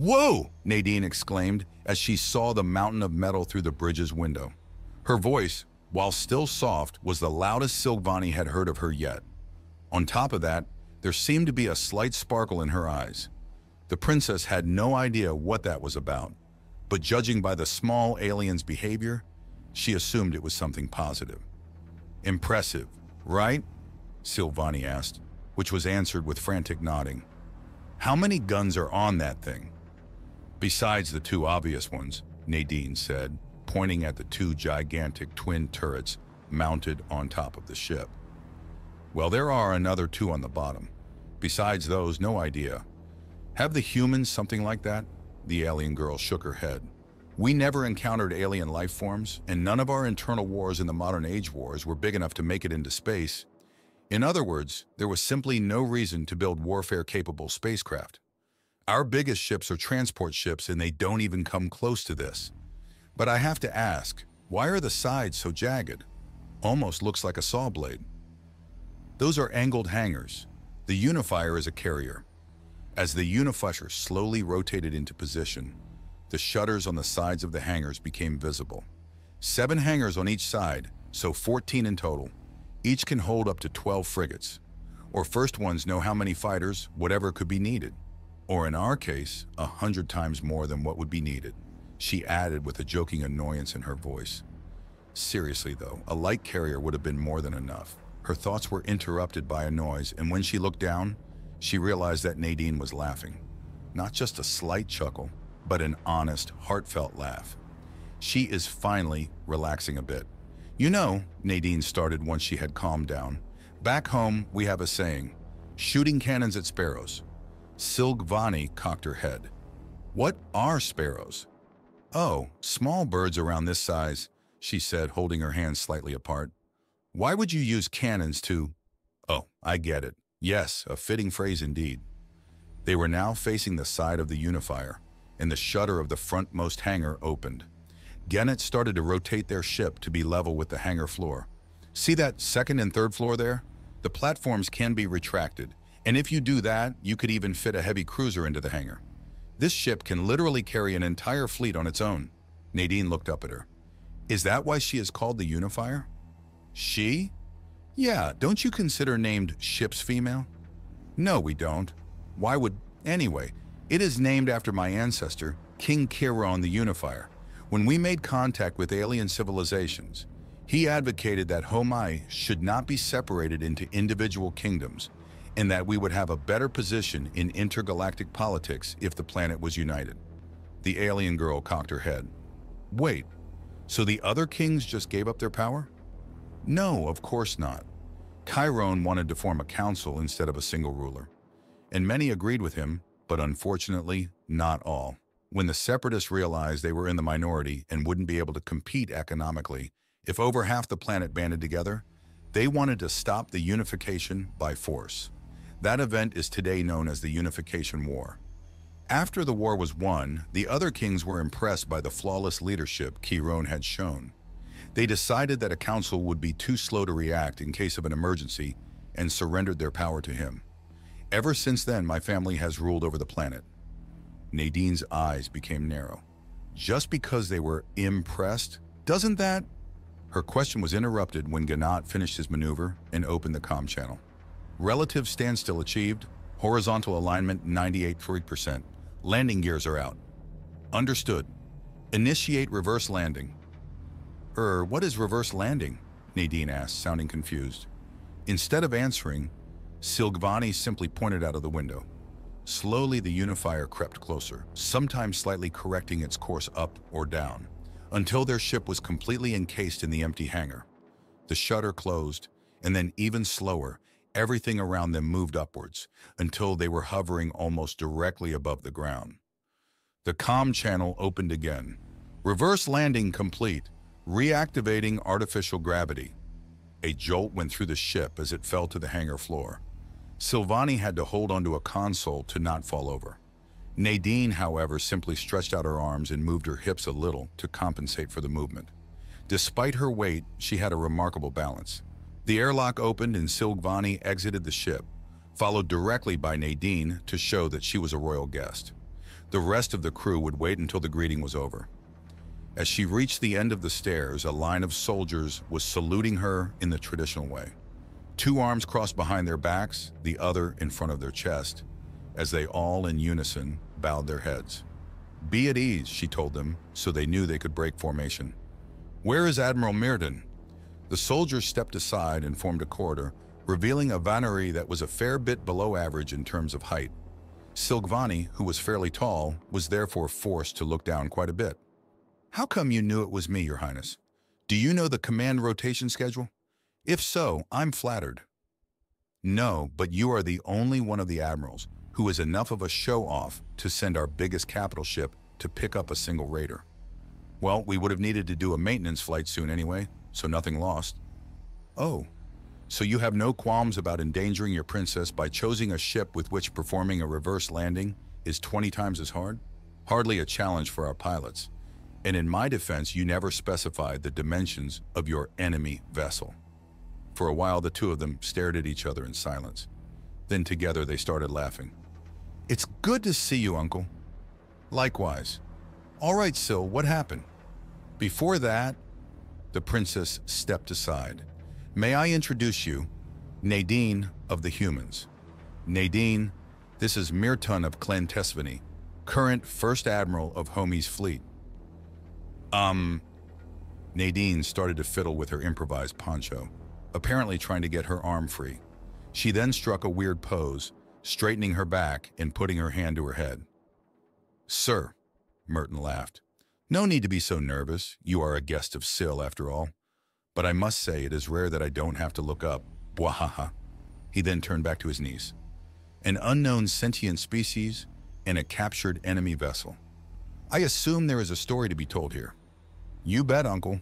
Whoa! Nadine exclaimed as she saw the mountain of metal through the bridge's window. Her voice, while still soft, was the loudest Silvani had heard of her yet. On top of that, there seemed to be a slight sparkle in her eyes. The princess had no idea what that was about, but judging by the small alien's behavior, she assumed it was something positive. Impressive, right? Silvani asked, which was answered with frantic nodding. How many guns are on that thing? Besides the two obvious ones, Nadine said, pointing at the two gigantic twin turrets mounted on top of the ship. Well, there are another two on the bottom. Besides those, no idea. Have the humans something like that? The alien girl shook her head. We never encountered alien life forms, and none of our internal wars in the modern age wars were big enough to make it into space. In other words, there was simply no reason to build warfare-capable spacecraft. Our biggest ships are transport ships and they don't even come close to this. But I have to ask, why are the sides so jagged? Almost looks like a saw blade. Those are angled hangers. The unifier is a carrier. As the unifier slowly rotated into position, the shutters on the sides of the hangars became visible. Seven hangars on each side, so 14 in total. Each can hold up to 12 frigates. Or first ones know how many fighters, whatever could be needed. Or in our case, a hundred times more than what would be needed. She added with a joking annoyance in her voice. Seriously though, a light carrier would have been more than enough. Her thoughts were interrupted by a noise, and when she looked down, she realized that Nadine was laughing. Not just a slight chuckle, but an honest, heartfelt laugh. She is finally relaxing a bit. You know, Nadine started once she had calmed down. Back home, we have a saying, shooting cannons at sparrows. Silgvani cocked her head. What are sparrows? Oh, small birds around this size, she said, holding her hands slightly apart. Why would you use cannons to... Oh, I get it. Yes, a fitting phrase indeed. They were now facing the side of the unifier, and the shutter of the frontmost hangar opened. Gennet started to rotate their ship to be level with the hangar floor. See that second and third floor there? The platforms can be retracted, and if you do that, you could even fit a heavy cruiser into the hangar. This ship can literally carry an entire fleet on its own. Nadine looked up at her. Is that why she is called the Unifier? She? Yeah, don't you consider named ships female? No, we don't. Why would... Anyway, it is named after my ancestor, King Chiron the Unifier. When we made contact with alien civilizations, he advocated that Homai should not be separated into individual kingdoms and that we would have a better position in intergalactic politics if the planet was united. The alien girl cocked her head. Wait, so the other kings just gave up their power? No, of course not. Chiron wanted to form a council instead of a single ruler. And many agreed with him, but unfortunately, not all. When the separatists realized they were in the minority and wouldn't be able to compete economically, if over half the planet banded together, they wanted to stop the unification by force. That event is today known as the Unification War. After the war was won, the other kings were impressed by the flawless leadership Chiron had shown. They decided that a council would be too slow to react in case of an emergency and surrendered their power to him. Ever since then, my family has ruled over the planet. Nadine's eyes became narrow. Just because they were impressed, doesn't that? Her question was interrupted when Ganat finished his maneuver and opened the com channel. Relative standstill achieved, horizontal alignment 98%. Landing gears are out. Understood. Initiate reverse landing. Er, what is reverse landing? Nadine asked, sounding confused. Instead of answering, Silgvani simply pointed out of the window. Slowly, the unifier crept closer, sometimes slightly correcting its course up or down, until their ship was completely encased in the empty hangar. The shutter closed, and then even slower, everything around them moved upwards, until they were hovering almost directly above the ground. The com channel opened again. Reverse landing complete, reactivating artificial gravity. A jolt went through the ship as it fell to the hangar floor. Silvani had to hold onto a console to not fall over. Nadine, however, simply stretched out her arms and moved her hips a little to compensate for the movement. Despite her weight, she had a remarkable balance. The airlock opened and Silvani exited the ship, followed directly by Nadine to show that she was a royal guest. The rest of the crew would wait until the greeting was over. As she reached the end of the stairs, a line of soldiers was saluting her in the traditional way. Two arms crossed behind their backs, the other in front of their chest, as they all in unison bowed their heads. Be at ease, she told them, so they knew they could break formation. Where is Admiral Mirden? The soldiers stepped aside and formed a corridor, revealing a Vannerie that was a fair bit below average in terms of height. Silvani, who was fairly tall, was therefore forced to look down quite a bit. How come you knew it was me, Your Highness? Do you know the command rotation schedule? If so, I'm flattered. No, but you are the only one of the admirals who is enough of a show-off to send our biggest capital ship to pick up a single raider. Well, we would have needed to do a maintenance flight soon anyway, so nothing lost. Oh, so you have no qualms about endangering your princess by choosing a ship with which performing a reverse landing is 20 times as hard? Hardly a challenge for our pilots. And in my defense, you never specified the dimensions of your enemy vessel. For a while, the two of them stared at each other in silence. Then together they started laughing. It's good to see you, Uncle. Likewise. All right, Sil, what happened? Before that, the princess stepped aside. May I introduce you, Nadine of the Humans. Nadine, this is Mirton of Clan Tesvany, current First Admiral of Homai's fleet. Um, Nadine started to fiddle with her improvised poncho, apparently trying to get her arm free. She then struck a weird pose, straightening her back and putting her hand to her head. Sir, Merton laughed, no need to be so nervous. You are a guest of Sil, after all. But I must say it is rare that I don't have to look up. Bwahaha. He then turned back to his niece. An unknown sentient species and a captured enemy vessel. I assume there is a story to be told here. You bet, Uncle.